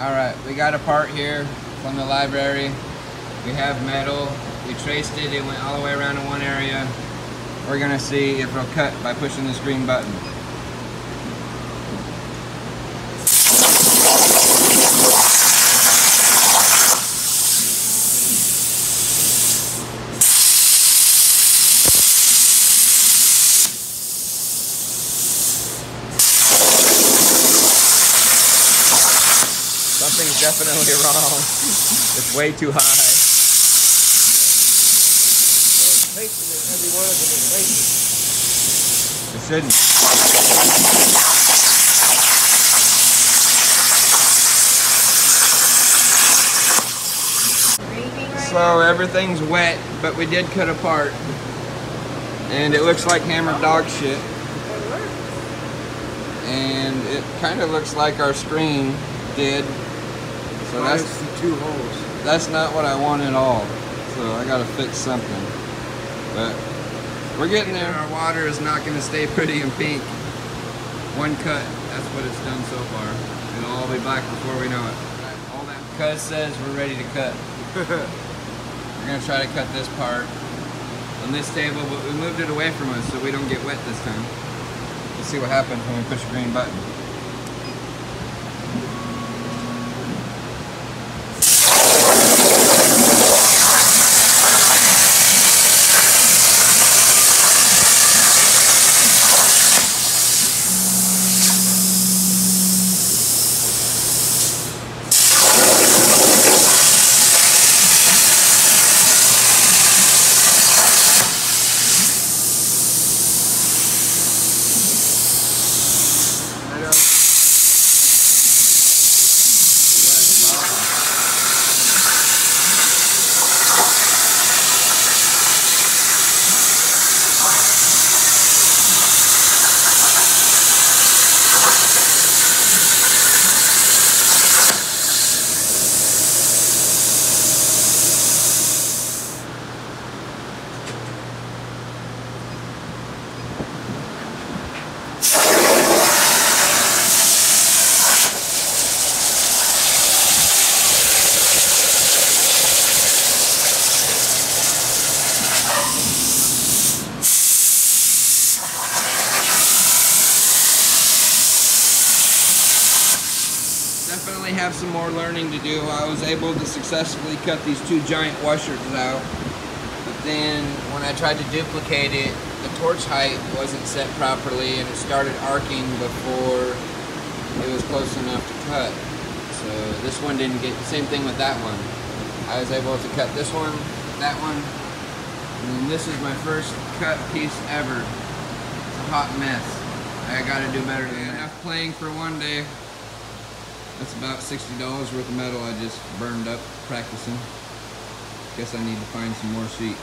All right, we got a part here from the library. We have metal. We traced it. It went all the way around in one area. We're gonna see if it'll cut by pushing this green button. Something's definitely wrong. It's way too high. It shouldn't. So everything's wet, but we did cut apart. And it looks like hammered dog shit. And it kind of looks like our screen did. So Minus that's the two holes. that's not what I want at all. So I gotta fix something. But we're getting there. Our water is not gonna stay pretty and pink. One cut, that's what it's done so far. It'll all be black before we know it. All that cuz says we're ready to cut. We're gonna try to cut this part on this table, but we moved it away from us so we don't get wet this time. We'll see what happens when we push the green button. Definitely have some more learning to do. I was able to successfully cut these two giant washers out. But then when I tried to duplicate it, torch height wasn't set properly and it started arcing before it was close enough to cut. So this one didn't get, the same thing with that one. I was able to cut this one, that one, and then this is my first cut piece ever. It's a hot mess. I gotta do better than that. Enough playing for one day. That's about $60 worth of metal I just burned up practicing. Guess I need to find some more sheet.